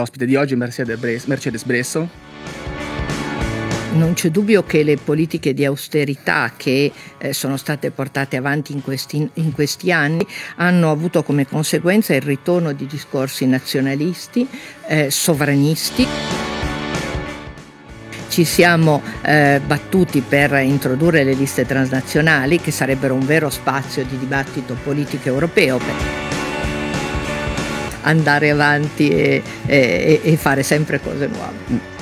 L'ospite di oggi è Mercedes Bresso. Non c'è dubbio che le politiche di austerità che eh, sono state portate avanti in questi, in questi, anni hanno avuto come conseguenza il ritorno di discorsi nazionalisti, eh, sovranisti. Ci siamo eh, battuti per introdurre le liste transnazionali che sarebbero un vero spazio di dibattito politico europeo. Andare avanti e, e, e fare sempre cose nuove.